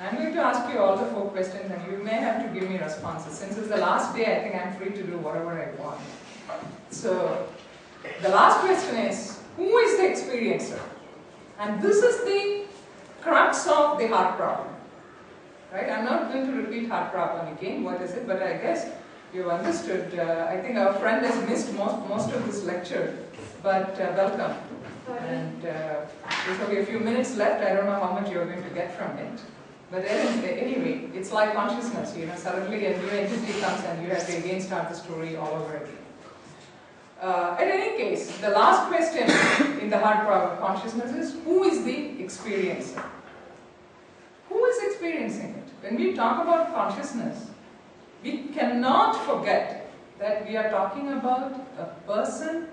I'm going to ask you all the four questions and you may have to give me responses. Since it's the last day, I think I'm free to do whatever I want. So, the last question is, who is the experiencer? And this is the crux of the hard problem. Right? I'm not going to repeat hard problem again, what is it, but I guess you've understood. Uh, I think our friend has missed most, most of this lecture, but uh, welcome. And uh, there's only a few minutes left, I don't know how much you're going to get from it. But anyway, it's like consciousness, you know, suddenly a new entity comes and you have to again start the story all over again. Uh, in any case, the last question in the hard problem of consciousness is, who is the experiencer? Who is experiencing it? When we talk about consciousness, we cannot forget that we are talking about a person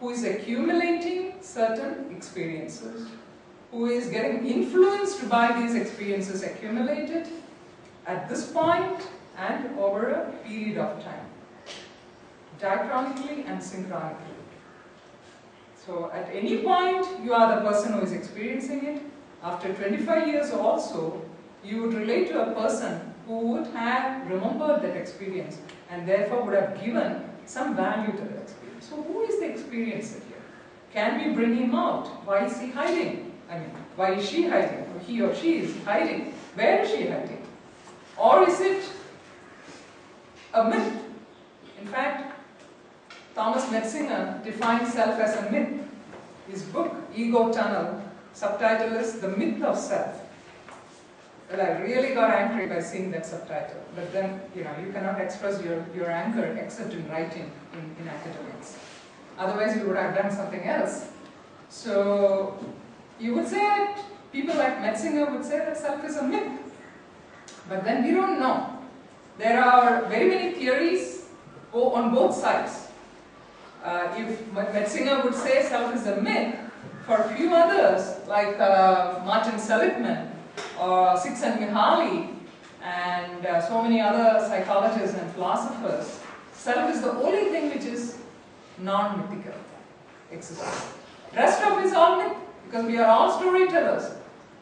who is accumulating certain experiences who is getting influenced by these experiences accumulated at this point and over a period of time, diachronically and synchronically. So at any point, you are the person who is experiencing it. After 25 years also, you would relate to a person who would have remembered that experience and therefore would have given some value to that experience. So who is the experiencer here? Can we bring him out? Why is he hiding? I mean, why is she hiding? Or he or she is hiding. Where is she hiding? Or is it a myth? In fact, Thomas Metzinger defines self as a myth. His book, Ego Tunnel, subtitle is The Myth of Self. Well, I really got angry by seeing that subtitle. But then, you know, you cannot express your, your anger except in writing in, in academics. Otherwise, you would have done something else. So, you would say that people like Metzinger would say that self is a myth. But then we don't know. There are very many theories on both sides. Uh, if Metzinger would say self is a myth, for a few others, like uh, Martin Seligman or Csikszentmihalyi and uh, so many other psychologists and philosophers, self is the only thing which is non-mythical existence. Rest of it is all myth. Because we are all storytellers.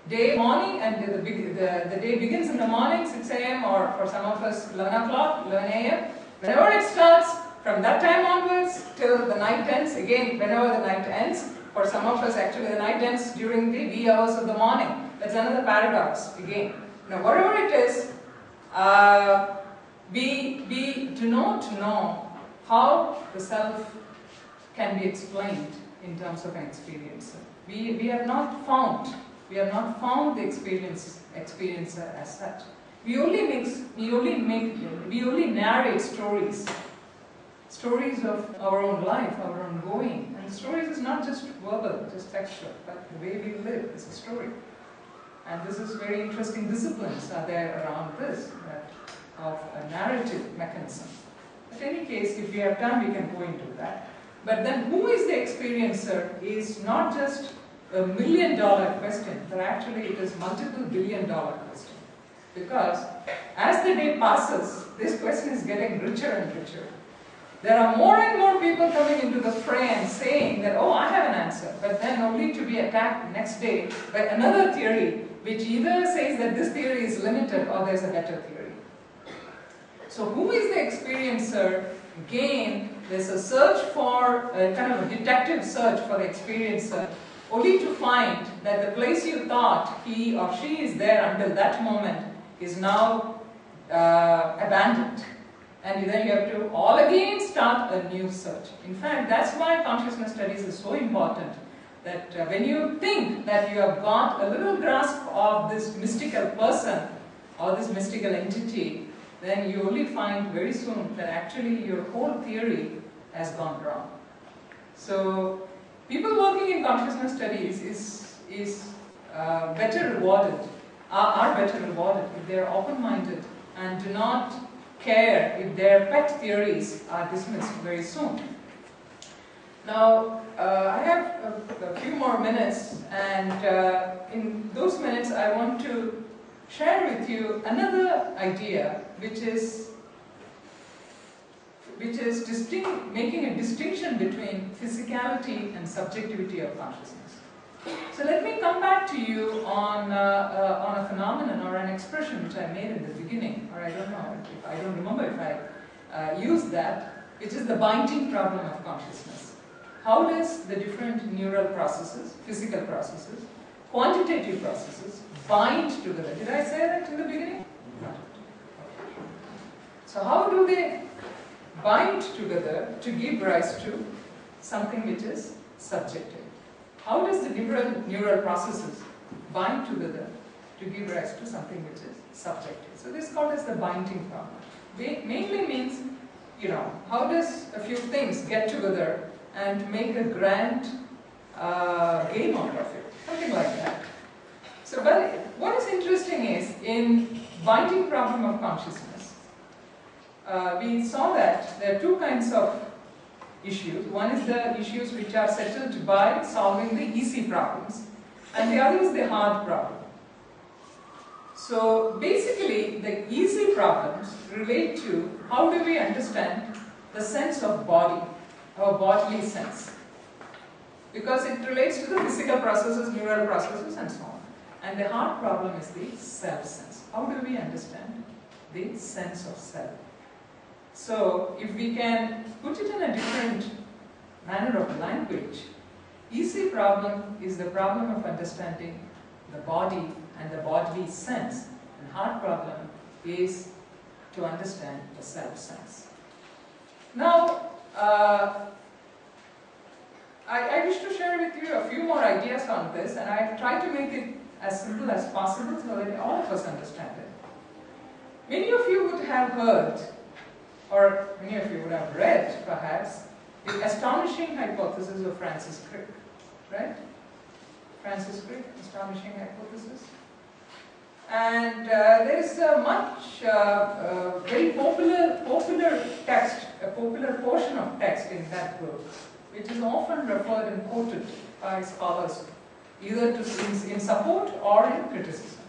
Day, morning, and the, the, the, day begins in the morning, 6 a.m., or for some of us, 11 o'clock, 11 a.m. Whenever it starts, from that time onwards till the night ends, again, whenever the night ends, for some of us, actually, the night ends during the wee hours of the morning. That's another paradox, again. Now, whatever it is, uh, we, we do not know how the self can be explained in terms of an experience. We, we have not found, we have not found the experience, experience as such. We only make, we only make, we only narrate stories, stories of our own life, our own going. And stories is not just verbal, just textual, but the way we live is a story. And this is very interesting disciplines are there around this, of a narrative mechanism. In any case, if we have time, we can go into that. But then who is the experiencer is not just a million dollar question, but actually it is multiple billion dollar question. Because as the day passes, this question is getting richer and richer. There are more and more people coming into the fray and saying that, oh, I have an answer, but then only to be attacked next day by another theory, which either says that this theory is limited or there's a better theory. So who is the experiencer? Again, there's a search for, a kind of a detective search for the experiencer only to find that the place you thought he or she is there until that moment is now uh, abandoned. And then you have to all again start a new search. In fact, that's why consciousness studies is so important. That uh, when you think that you have got a little grasp of this mystical person or this mystical entity, then you only find very soon that actually your whole theory has gone wrong. So people working in consciousness studies is, is uh, better rewarded, are, are better rewarded if they are open-minded and do not care if their pet theories are dismissed very soon. Now, uh, I have a, a, few more minutes and uh, in those minutes I want to share with you another idea which is which is distinct, making a distinction between physicality and subjectivity of consciousness. So let me come back to you on, uh, uh, on a phenomenon or an expression which I made in the beginning, or I don't know, if I don't remember if I uh, used that, which is the binding problem of consciousness. How does the different neural processes, physical processes, quantitative processes bind together? Did I say that in the beginning? So how do they bind together to give rise to something which is subjective? How does the neural, neural processes bind together to give rise to something which is subjective? So this is called as the binding problem. It mainly means, you know, how does a few things get together and make a grand uh, game out of it? Something like that. So, but what is interesting is, in binding problem of consciousness, uh, we saw that there are two kinds of issues. One is the issues which are settled by solving the easy problems, and the other is the hard problem. So basically, the easy problems relate to how do we understand the sense of body, our bodily sense. Because it relates to the physical processes, neural processes, and so on. And the hard problem is the self sense. How do we understand the sense of self? So if we can put it in a different manner of language, easy problem is the problem of understanding the body and the bodily sense. And hard problem is to understand the self sense. Now, uh, I, I, wish to share with you a few more ideas on this, and I try to make it as simple as possible so that all of us understand it. Many of you would have heard or many of you would have read, perhaps, the astonishing hypothesis of Francis Crick, right? Francis Crick, astonishing hypothesis. And uh, there is a much, uh, uh, very popular, popular text, a popular portion of text in that book, which is often referred and quoted by scholars, either to, in, in support or in criticism.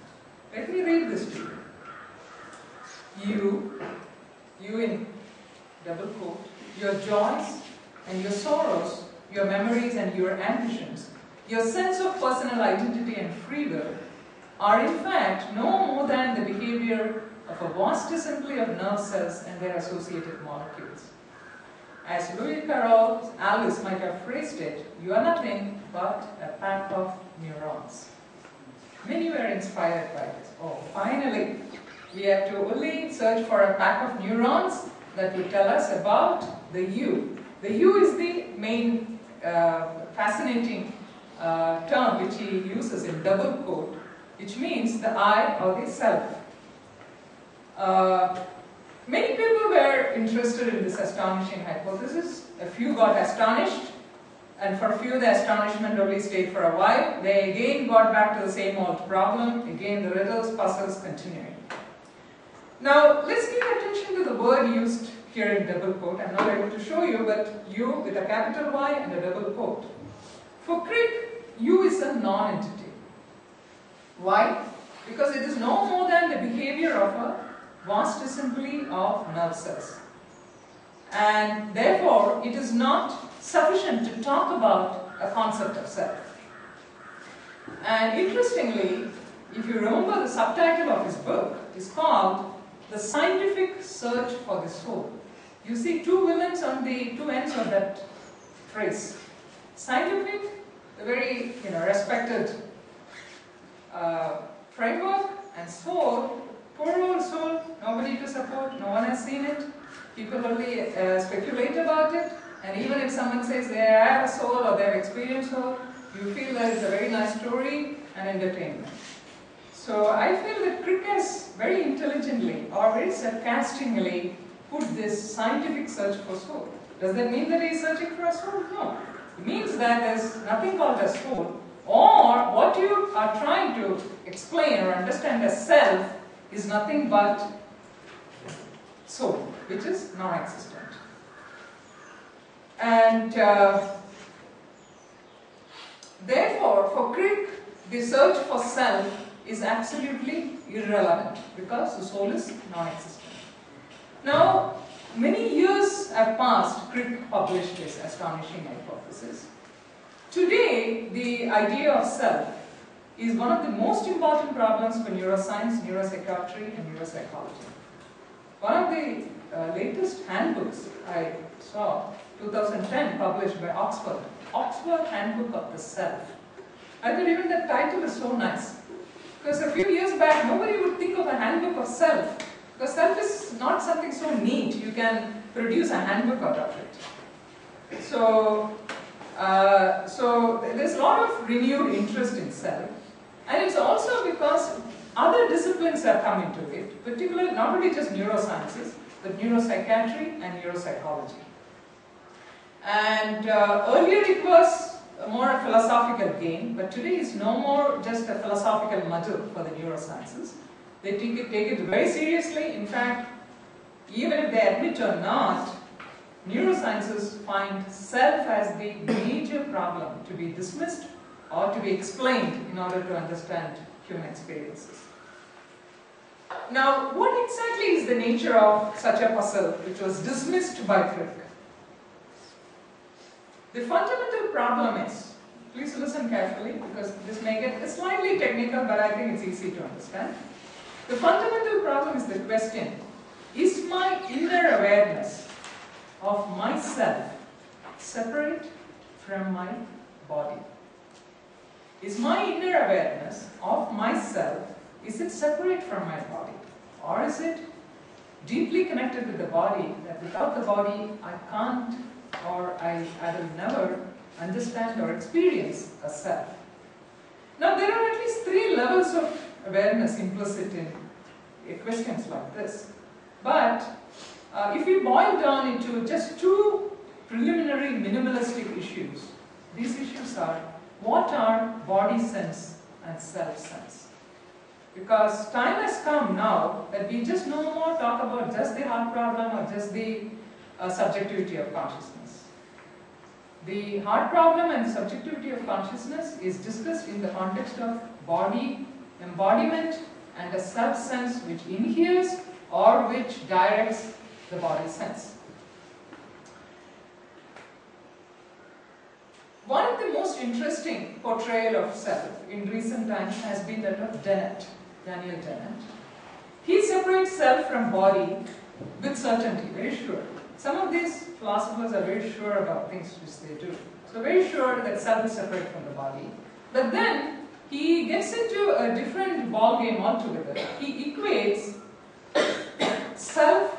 Let me read this to you. You you in double quote, your joys and your sorrows, your memories and your ambitions, your sense of personal identity and free will are in fact no more than the behavior of a vast assembly of nerve cells and their associated molecules. As Lewis Carroll's Alice might have phrased it, you are nothing but a pack of neurons. Many were inspired by this. Oh, finally, we have to only search for a pack of neurons that will tell us about the you. The you is the main uh, fascinating uh, term which he uses in double quote, which means the I or the self. Uh, many people were interested in this astonishing hypothesis. A few got astonished, and for a few the astonishment only stayed for a while. They again got back to the same old problem. Again, the riddles, puzzles continuing. Now, let's give attention to the word used here in double quote. I'm not able to show you, but you with a capital Y and a double quote. For Crick, you is a non-entity. Why? Because it is no more than the behavior of a vast assembly of nerve cells. And therefore, it is not sufficient to talk about a concept of self. And interestingly, if you remember the subtitle of his book is called the scientific search for the soul. You see two villains on the two ends of that phrase. Scientific, a very you know respected uh, framework, and soul, poor old soul, nobody to support, no one has seen it. People only uh, speculate about it, and even if someone says they have a soul or they have experienced soul, you feel that it's a very nice story and entertainment. So I feel that Crick has very intelligently or very sarcastically put this scientific search for soul. Does that mean that he is searching for a soul? No. It means that there's nothing called a soul or what you are trying to explain or understand as self is nothing but soul, which is non-existent. And uh, therefore, for Crick, the search for self is absolutely irrelevant because the soul is non-existent. Now, many years have passed, Crick published this astonishing hypothesis. Today, the idea of self is one of the most important problems for neuroscience, neuropsychiatry, and neuropsychology. One of the uh, latest handbooks I saw, 2010, published by Oxford, Oxford Handbook of the Self. I thought even the title is so nice. Because a few years back, nobody would think of a handbook of self. Because self is not something so neat, you can produce a handbook out of it. So, uh, so there's a lot of renewed interest in self. And it's also because other disciplines have come into it, particularly not only just neurosciences, but neuropsychiatry and neuropsychology. And uh, earlier it was more a philosophical game, but today it's no more just a philosophical muddle for the neurosciences. They take it, take it very seriously. In fact, even if they admit or not, neurosciences find self as the major problem to be dismissed or to be explained in order to understand human experiences. Now, what exactly is the nature of such a puzzle which was dismissed by Crick? The fundamental problem is, please listen carefully because this may get slightly technical but I think it's easy to understand. The fundamental problem is the question, is my inner awareness of myself separate from my body? Is my inner awareness of myself, is it separate from my body? Or is it deeply connected with the body that without the body I can't or I, I will never understand or experience a self. Now there are at least three levels of awareness implicit in questions like this. But uh, if we boil down into just two preliminary minimalistic issues, these issues are what are body sense and self sense? Because time has come now that we just no more talk about just the hard problem or just the uh, subjectivity of consciousness. The hard problem and subjectivity of consciousness is discussed in the context of body embodiment and a self-sense which inheres or which directs the body sense. One of the most interesting portrayal of self in recent times has been that of Dennett, Daniel Dennett. He separates self from body with certainty, very sure. Some of these philosophers are very sure about things which they do. So very sure that self is separate from the body. But then he gets into a different ball game altogether. He equates self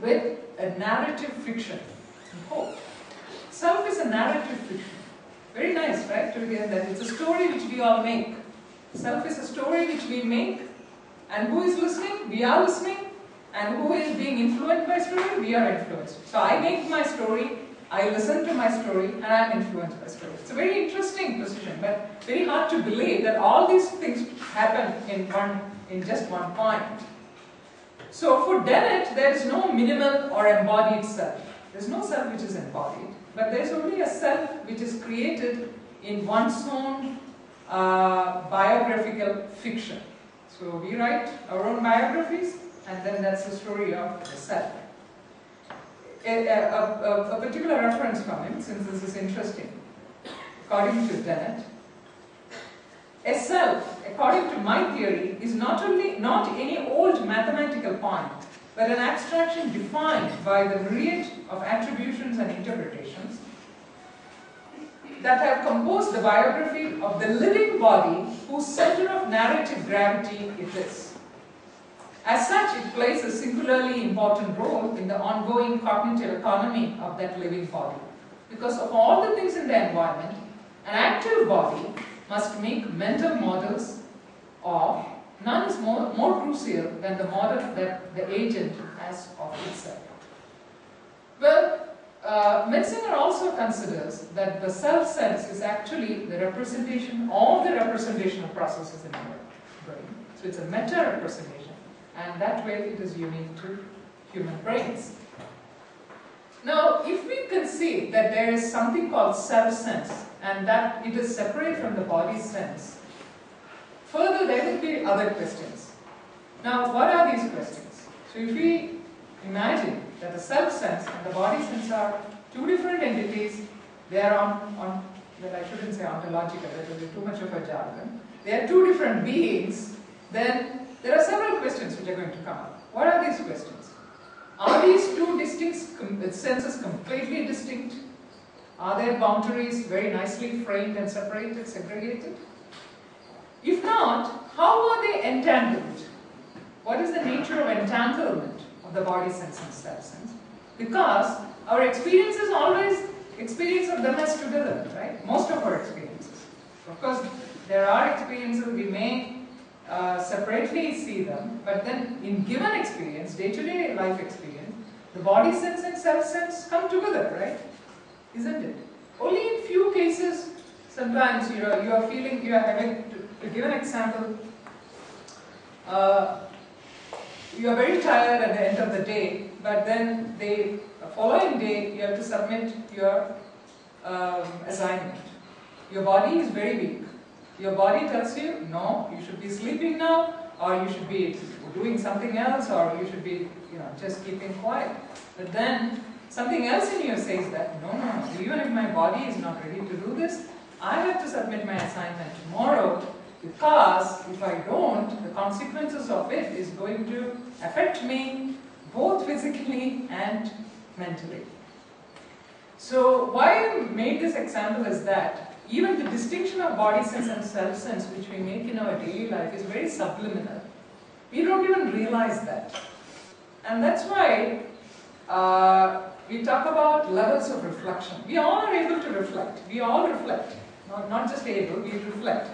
with a narrative fiction. Oh, self is a narrative fiction. Very nice, right, to hear that. It's a story which we all make. Self is a story which we make. And who is listening? We are listening. And who is being influenced by story? We are influenced. So I make my story, I listen to my story, and I am influenced by story. It's a very interesting position, but very hard to believe that all these things happen in one, in just one point. So for Dennett, there is no minimal or embodied self. There's no self which is embodied, but there's only a self which is created in one's own uh, biographical fiction. So we write our own biographies, and then that's the story of the self. A, a, a, a particular reference from him, since this is interesting. According to Dennett, a self, according to my theory, is not only not any old mathematical point, but an abstraction defined by the myriad of attributions and interpretations that have composed the biography of the living body whose center of narrative gravity it is. As such, it plays a singularly important role in the ongoing cognitive economy of that living body. Because of all the things in the environment, an active body must make mental models of none is more, more crucial than the model that the agent has of itself. Well, uh, Metzinger also considers that the self-sense is actually the representation all the representational processes in our brain. So it's a meta-representation and that way it is unique to human brains. Now, if we concede that there is something called self-sense and that it is separate from the body sense, further there will be other questions. Now, what are these questions? So if we imagine that the self-sense and the body sense are two different entities, they are on, on well I shouldn't say ontological, that would be too much of a jargon. They are two different beings, then there are several questions which are going to come up. What are these questions? Are these two distinct senses completely distinct? Are their boundaries very nicely framed and separated, segregated? If not, how are they entangled? What is the nature of entanglement of the body sense and sense? Because our experience is always experience of them as together, right? Most of our experiences. Of course, there are experiences we may uh, separately see them, but then in given experience, day-to-day -day life experience, the body sense and self sense come together, right? Isn't it? Only in few cases, sometimes you know you are feeling you are having to, to give an example. Uh, you are very tired at the end of the day, but then the following day you have to submit your um, assignment. Your body is very weak. Your body tells you, no, you should be sleeping now, or you should be doing something else, or you should be, you know, just keeping quiet. But then something else in you says that, no, no, even if my body is not ready to do this, I have to submit my assignment tomorrow because if I don't, the consequences of it is going to affect me both physically and mentally. So why I made this example is that even the distinction of body sense and self sense which we make in our daily life is very subliminal. We don't even realize that. And that's why uh, we talk about levels of reflection. We all are able to reflect. We all reflect. Not, not just able, we reflect.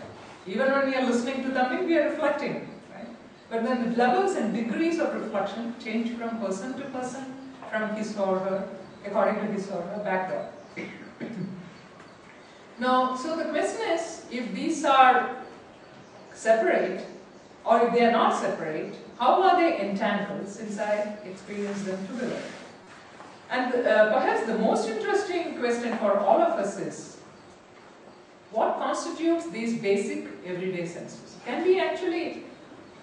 Even when we are listening to something, we are reflecting. But then the levels and degrees of reflection change from person to person, from his or her, according to his or her background. Now, so the question is, if these are separate, or if they are not separate, how are they entangled since I experience them together? And uh, perhaps the most interesting question for all of us is, what constitutes these basic everyday senses? Can we actually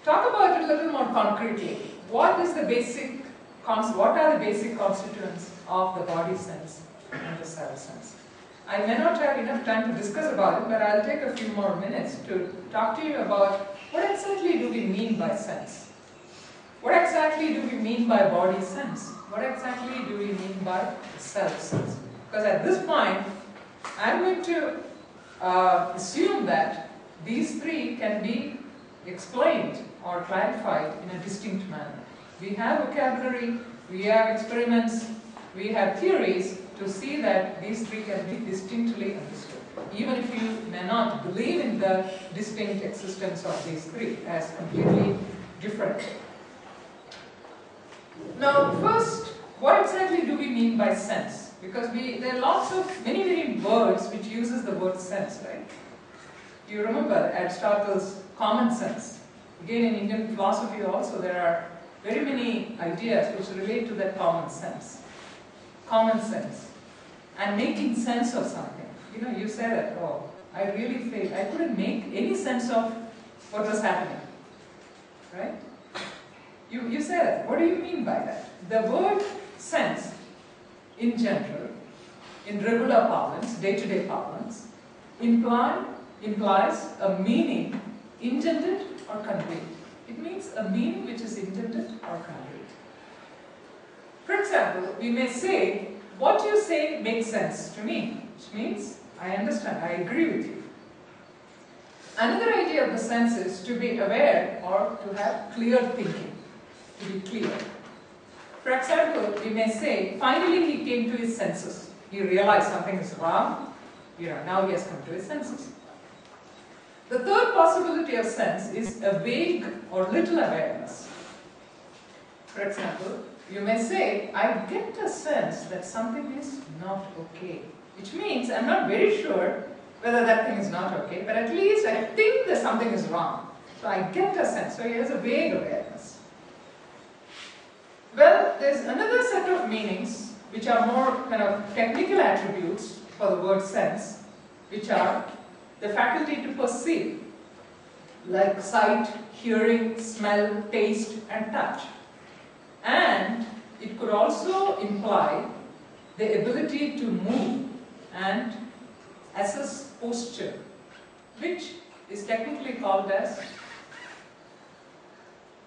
talk about it a little more concretely? What is the basic, what are the basic constituents of the body sense and the self sense? I may not have enough time to discuss about it, but I'll take a few more minutes to talk to you about what exactly do we mean by sense? What exactly do we mean by body sense? What exactly do we mean by self sense? Because at this point, I'm going to uh, assume that these three can be explained or clarified in a distinct manner. We have vocabulary, we have experiments, we have theories to see that these three can be distinctly understood. Even if you may not believe in the distinct existence of these three as completely different. Now first, what exactly do we mean by sense? Because we, there are lots of, many, many words which uses the word sense, right? You remember Aristotle's common sense? Again, in Indian philosophy also, there are very many ideas which relate to that common sense. Common sense. And making sense of something. You know, you said that, oh, I really failed. I couldn't make any sense of what was happening. Right? You, you say that. What do you mean by that? The word sense in general, in regular parlance, day-to-day -day parlance, imply, implies a meaning intended or conveyed. It means a meaning which is intended or conveyed. For example, we may say, what you say makes sense to me, which means I understand, I agree with you. Another idea of the sense is to be aware or to have clear thinking, to be clear. For example, we may say, finally he came to his senses. He realized something is wrong. You know, now he has come to his senses. The third possibility of sense is a vague or little awareness. For example, you may say, I get a sense that something is not okay. Which means I'm not very sure whether that thing is not okay, but at least I think that something is wrong. So I get a sense. So here's a vague awareness. Well, there's another set of meanings which are more kind of technical attributes for the word sense, which are the faculty to perceive, like sight, hearing, smell, taste, and touch. And it could also imply the ability to move and assess posture, which is technically called as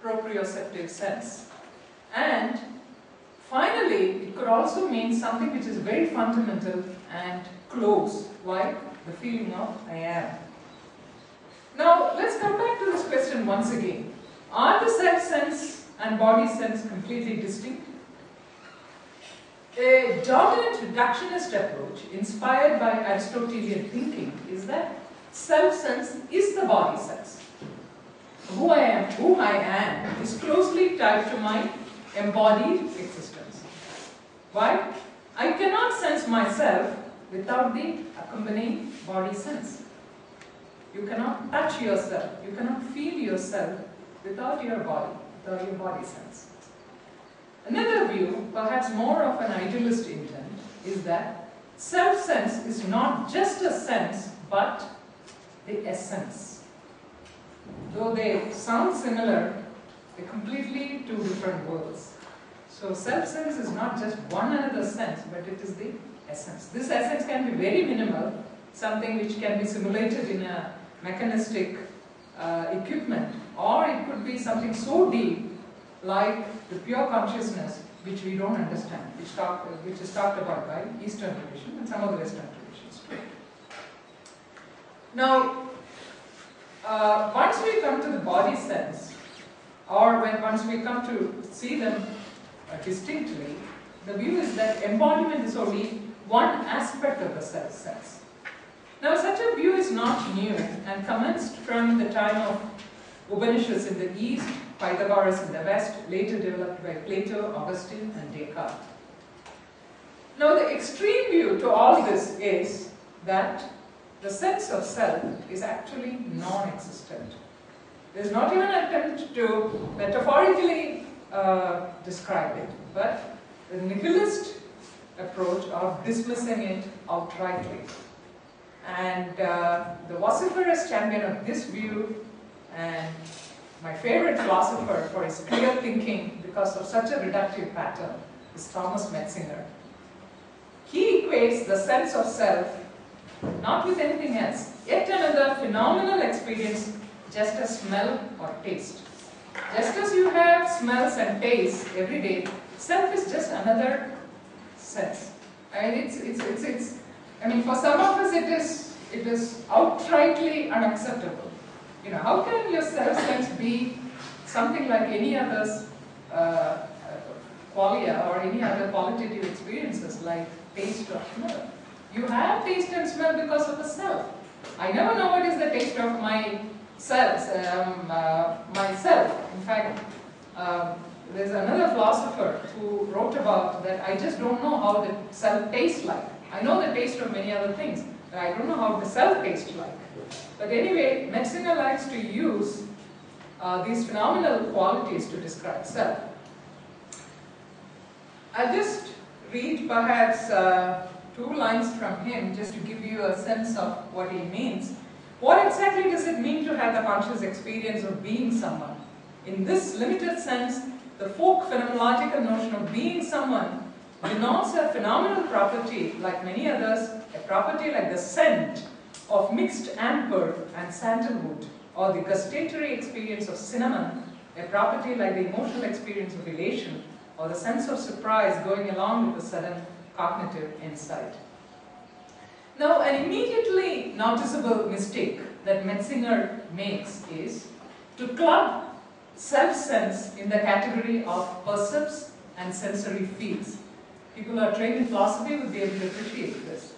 proprioceptive sense. And finally, it could also mean something which is very fundamental and close, like the feeling of I am. Now, let's come back to this question once again. Are the self sense and body sense completely distinct? A dominant reductionist approach, inspired by Aristotelian thinking, is that self-sense is the body sense. Who I am, who I am, is closely tied to my embodied existence. Why? I cannot sense myself without the accompanying body sense. You cannot touch yourself, you cannot feel yourself without your body, without your body sense. Another view, perhaps more of an idealist intent, is that self-sense is not just a sense, but the essence. Though they sound similar, they're completely two different worlds. So self-sense is not just one another sense, but it is the essence. This essence can be very minimal, something which can be simulated in a mechanistic uh, equipment, or it could be something so deep like the pure consciousness which we don't understand, which, talk, which is talked about by Eastern tradition and some of the Western traditions. Now, uh, once we come to the body sense, or when once we come to see them uh, distinctly, the view is that embodiment is only one aspect of the self sense. Now, such a view is not new and commenced from the time of Upanishads in the East Pythagoras in the West, later developed by Plato, Augustine, and Descartes. Now, the extreme view to all this is that the sense of self is actually non-existent. There's not even an attempt to metaphorically uh, describe it, but the nihilist approach of dismissing it outrightly. And uh, the vociferous champion of this view and my favorite philosopher for his clear thinking because of such a reductive pattern is Thomas Metzinger. He equates the sense of self not with anything else, yet another phenomenal experience just as smell or taste. Just as you have smells and tastes every day, self is just another sense. And it's, it's, it's, it's, I mean, for some of us it is, it is outrightly unacceptable. You know, how can your self-sense be something like any other uh, qualia or any other qualitative experiences like taste or smell? You have taste and smell because of the self. I never know what is the taste of my self. Um, uh, myself. In fact, um, there's another philosopher who wrote about that I just don't know how the self tastes like. I know the taste of many other things, but I don't know how the self tastes like. But anyway, Metzinger likes to use uh, these phenomenal qualities to describe self. I'll just read perhaps uh, two lines from him just to give you a sense of what he means. What exactly does it mean to have the conscious experience of being someone? In this limited sense, the folk phenomenological notion of being someone denotes a phenomenal property like many others, a property like the scent of mixed amber and sandalwood, or the gustatory experience of cinnamon, a property like the emotional experience of elation, or the sense of surprise going along with a sudden cognitive insight. Now, an immediately noticeable mistake that Metzinger makes is to club self-sense in the category of percepts and sensory fields. People who are trained in philosophy would be able to appreciate this.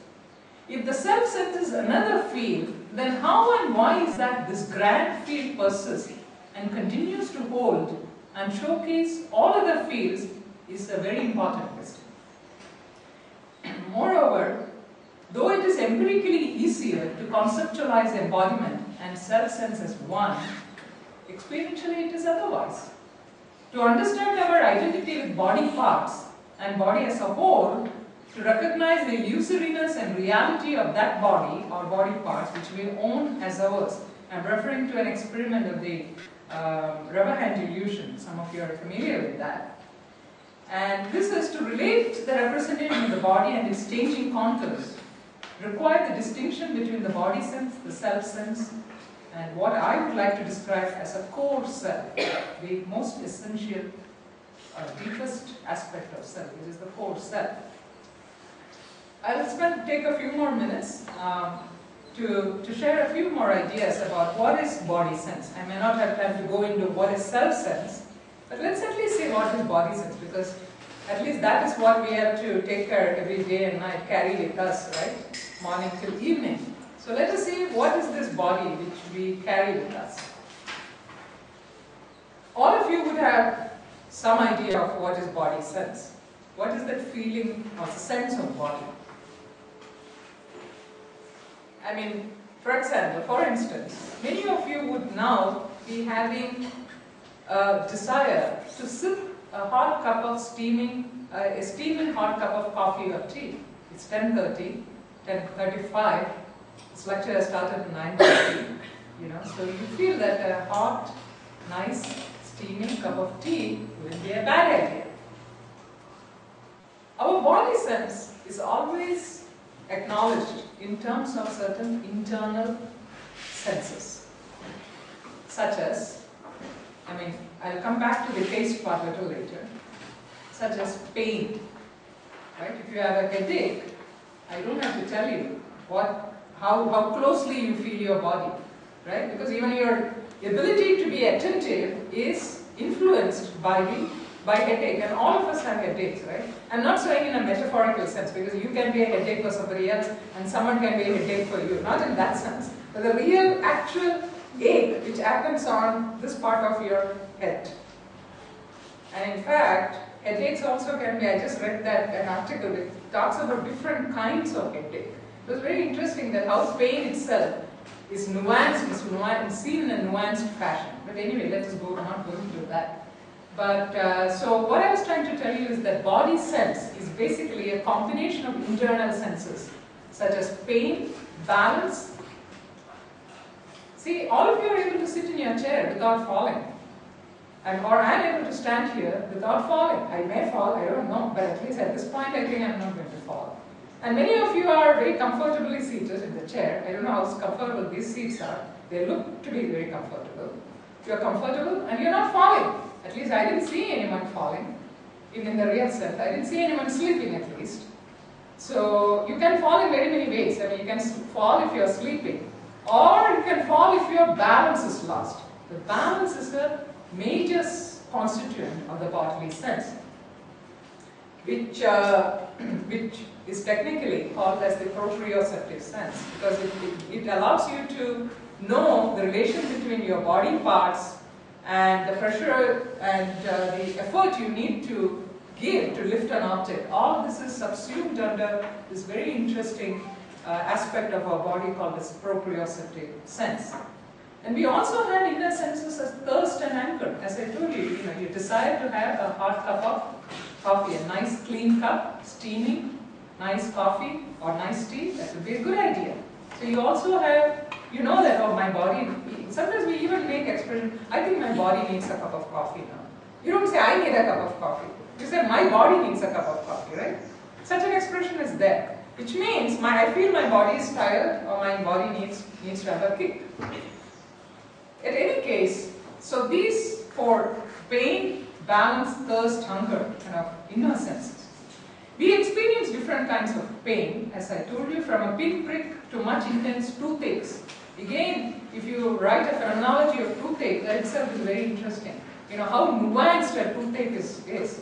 If the self-sense is another field, then how and why is that this grand field persists and continues to hold and showcase all other fields is a very important question. Moreover, though it is empirically easier to conceptualize embodiment and self-sense as one, experientially it is otherwise. To understand our identity with body parts and body as a whole, to recognize the illusoriness and reality of that body or body parts which we own as ours. I'm referring to an experiment of the um, rubber hand illusion. Some of you are familiar with that. And this is to relate the representation of the body and its changing contours require the distinction between the body sense, the self sense, and what I would like to describe as a core self, the most essential, uh, deepest aspect of self, which is the core self. I'll spend, take a few more minutes um, to, to share a few more ideas about what is body sense. I may not have time to go into what is self sense, but let's at least say what is body sense because at least that is what we have to take care every day and night, carry with us, right? Morning till evening. So let us see what is this body which we carry with us. All of you would have some idea of what is body sense. What is that feeling or sense of body? I mean, for example, for instance, many of you would now be having a desire to sip a hot cup of steaming, uh, a steaming hot cup of coffee or tea. It's 10.30, 10.35. This lecture has started at 9.30, you know, so you feel that a hot, nice, steaming cup of tea would be a bad idea. Our body sense is always acknowledged in terms of certain internal senses, such as, I mean, I'll come back to the taste part a little later, such as pain. Right? If you have a headache, I don't have to tell you what, how, how closely you feel your body, right? Because even your ability to be attentive is influenced by the by headache, and all of us have headaches, right? I'm not saying in a metaphorical sense, because you can be a headache for somebody else, and someone can be a headache for you, not in that sense. But the real, actual ache which happens on this part of your head. And in fact, headaches also can be, I just read that an article which talks about different kinds of headache. It was very interesting that how pain itself is nuanced, is nuanced, seen in a nuanced fashion. But anyway, let us go, not go into that. But, uh, so what I was trying to tell you is that body sense is basically a combination of internal senses, such as pain, balance. See, all of you are able to sit in your chair without falling. And, or I'm able to stand here without falling. I may fall, I don't know, but at least at this point I think I'm not going to fall. And many of you are very comfortably seated in the chair. I don't know how comfortable these seats are. They look to be very comfortable. You're comfortable and you're not falling. At least I didn't see anyone falling, even in the real sense. I didn't see anyone sleeping at least. So you can fall in very many ways. I mean, you can fall if you're sleeping, or you can fall if your balance is lost. The balance is a major constituent of the bodily sense, which, uh, which is technically called as the proprioceptive sense, because it, it, it allows you to know the relation between your body parts and the pressure and uh, the effort you need to give to lift an object. All this is subsumed under this very interesting uh, aspect of our body called this proprioceptive sense. And we also have inner senses as thirst and anger. As I told you, you know, you desire to have a hot cup of coffee, a nice clean cup, steaming, nice coffee or nice tea, that would be a good idea. So you also have, you know that, oh, my body Sometimes we even make expression, I think my body needs a cup of coffee now. You don't say, I need a cup of coffee. You say, my body needs a cup of coffee, right? Such an expression is there. Which means, my, I feel my body is tired or my body needs, needs to have a kick. In any case, so these four, pain, balance, thirst, hunger, kind of inner senses. We experience different kinds of pain, as I told you, from a pinprick to much intense toothaches Again, if you write a phenomenology of toothache, that itself is very interesting. You know, how nuanced a toothache is. is.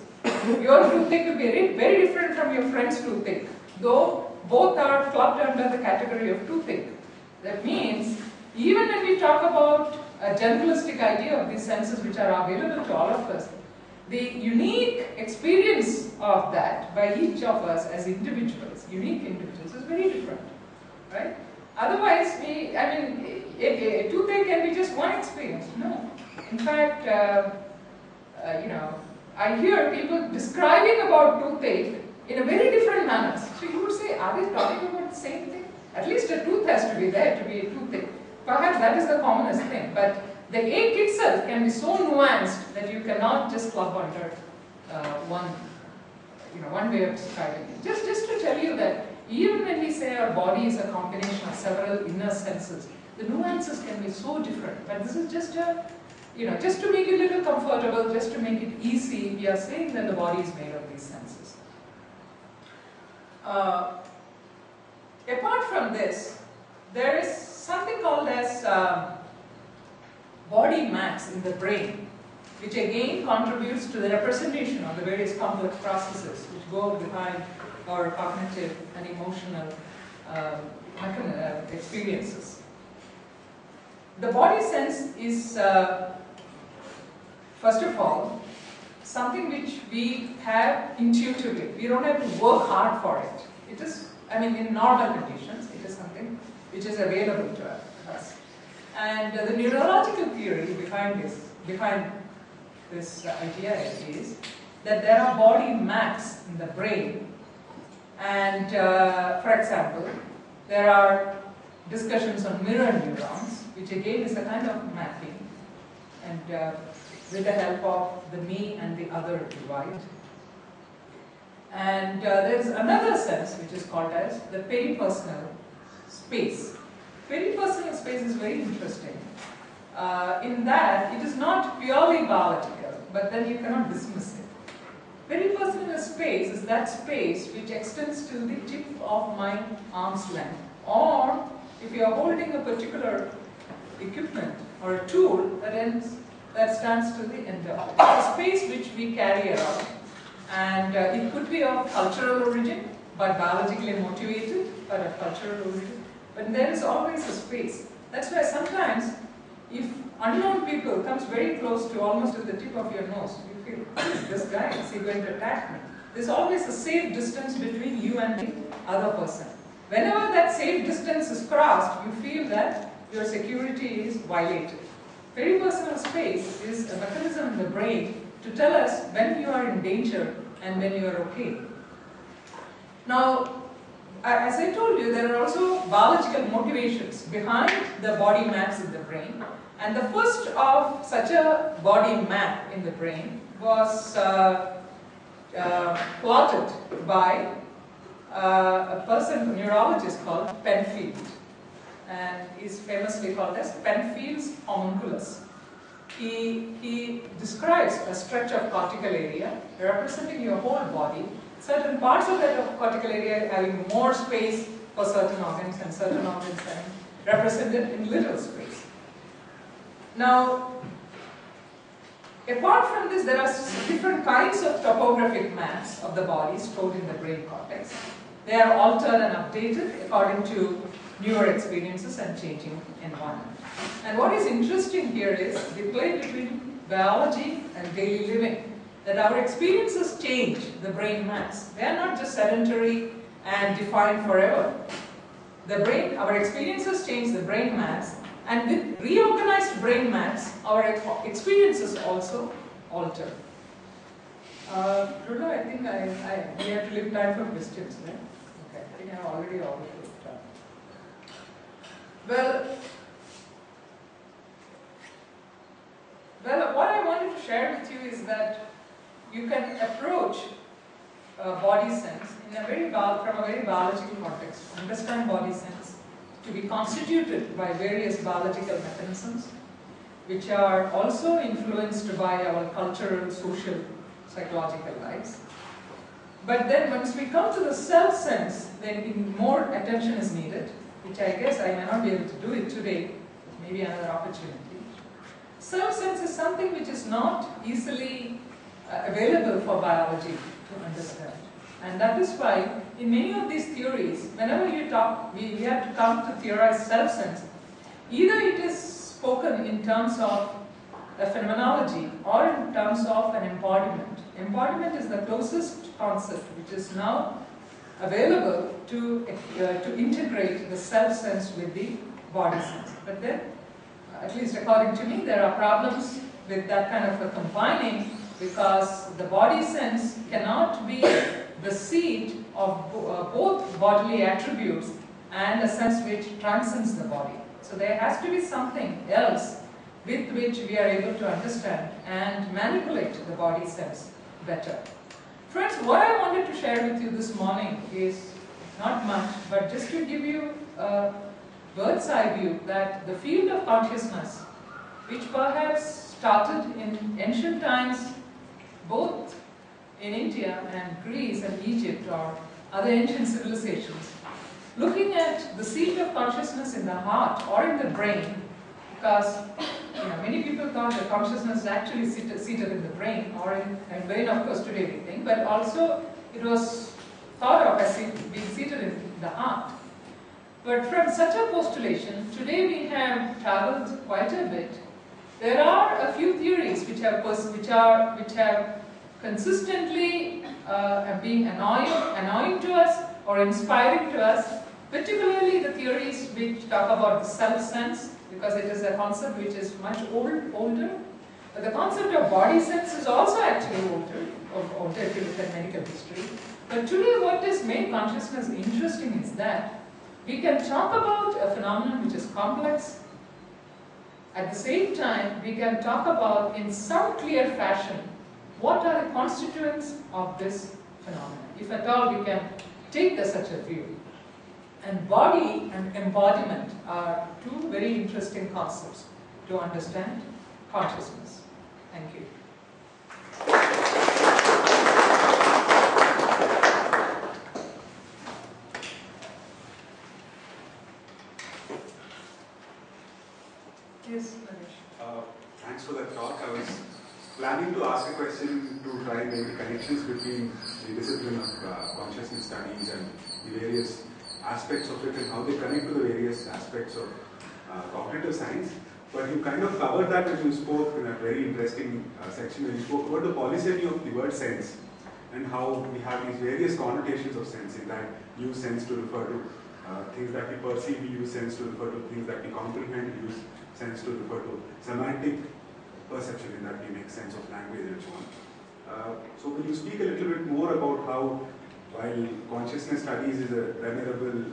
Your toothache will be very, different from your friend's toothache, though both are clubbed under the category of toothache. That means, even when we talk about a generalistic idea of these senses which are available to all of us, the unique experience of that by each of us as individuals, unique individuals, is very different, right? Otherwise, we, I mean, a, a toothache can be just one experience. No. In fact, uh, uh, you know, I hear people describing about toothache in a very different manner. So you would say, are they talking about the same thing? At least a tooth has to be there to be a toothache. Perhaps that is the commonest thing. But the ache itself can be so nuanced that you cannot just club under uh, one, you know, one way of describing it. Just, just to tell you that even when we say our body is a combination of several inner senses, the nuances can be so different. But this is just a, you know, just to make it a little comfortable, just to make it easy, we are saying that the body is made of these senses. Uh, apart from this, there is something called as um, body mass in the brain, which again contributes to the representation of the various complex processes which go behind our cognitive and emotional um, uh, experiences. The body sense is, uh, first of all, something which we have intuitively. We don't have to work hard for it. It is, I mean, in normal conditions, it is something which is available to us. And uh, the neurological theory behind this, behind this idea is that there are body maps in the brain. And uh, for example, there are discussions on mirror neurons, which again is a kind of mapping. And uh, with the help of the me and the other divide. And uh, there is another sense which is called as the peripersonal space. Peripersonal space is very interesting uh, in that it is not purely biological, but then you cannot dismiss it. Peripersonal space is that space which extends to the tip of my arm's length, or if you are holding a particular equipment or a tool that ends that stands to the end of it. a space which we carry around, and uh, it could be of cultural origin, but biologically motivated, but of cultural origin. But there is always a space. That's why sometimes if unknown people comes very close to almost at the tip of your nose, feel, this guy, is he going to attack me? There's always a safe distance between you and the other person. Whenever that safe distance is crossed, you feel that your security is violated. Peripersonal space is a mechanism in the brain to tell us when you are in danger and when you are okay. Now, as I told you, there are also biological motivations behind the body maps in the brain. And the first of such a body map in the brain was uh, uh, plotted by uh, a person, a neurologist called Penfield, and is famously called as Penfield's homunculus. He, he describes a stretch of cortical area representing your whole body, certain parts of that cortical area having more space for certain organs and certain organs having represented in little space. Now, apart from this, there are different kinds of topographic maps of the body stored in the brain cortex. They are altered and updated according to newer experiences and changing environment. And what is interesting here is the play between biology and daily living. That our experiences change the brain maps. They are not just sedentary and defined forever. The brain, our experiences change the brain maps and with reorganized brain maps, our experiences also alter. Uh, I think I, I, we have to leave time for questions, right? Okay, I think I have already overlooked. Well, well, what I wanted to share with you is that you can approach uh, body sense in a very from a very biological context. Understand body sense to be constituted by various biological mechanisms, which are also influenced by our cultural, social, psychological lives. But then once we come to the self sense, then more attention is needed which I guess I may not be able to do it today, maybe another opportunity. Self-sense is something which is not easily uh, available for biology to understand. And that is why in many of these theories, whenever you talk, we, we have to come to theorize self-sense, either it is spoken in terms of a phenomenology or in terms of an embodiment. Embodiment is the closest concept which is now available to, uh, to integrate the self sense with the body sense. But then, at least according to me, there are problems with that kind of a combining because the body sense cannot be the seat of uh, both bodily attributes and a sense which transcends the body. So there has to be something else with which we are able to understand and manipulate the body sense better. Friends, what I wanted to share with you this morning is not much, but just to give you a bird's eye view that the field of consciousness, which perhaps started in ancient times, both in India and Greece and Egypt or other ancient civilizations, looking at the seat of consciousness in the heart or in the brain, because you know, many people thought that consciousness is actually seated, seated in the brain, or in, and brain of course today we think, but also it was thought of as being seated in the heart. But from such a postulation, today we have traveled quite a bit. There are a few theories which have, which are, which have consistently uh, being annoying, annoying to us or inspiring to us, particularly the theories which talk about the self-sense, because it is a concept which is much old, older. But the concept of body sense is also actually older, older if you look at medical history. But today what has made consciousness interesting is that we can talk about a phenomenon which is complex. At the same time, we can talk about in some clear fashion what are the constituents of this phenomenon. If at all we can take the, such a view. And body and embodiment are two very interesting concepts to understand consciousness. Thank you. Yes, Manish. Uh, thanks for that talk. I was planning to ask a question to try and make the connections between the discipline of uh, consciousness studies and the various aspects of it and how they connect to the various aspects of uh, cognitive science. But you kind of covered that when you spoke in a very interesting uh, section when you spoke about the polysemy of the word sense and how we have these various connotations of sense in that use sense to refer to uh, things that we perceive, we use sense to refer to things that we comprehend, we use sense to refer to semantic perception in that we make sense of language and so on. Uh, so will you speak a little bit more about how while consciousness studies is a venerable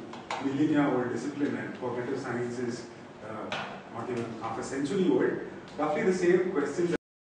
millennia old discipline and cognitive science is uh, not even half a century old, roughly the same questions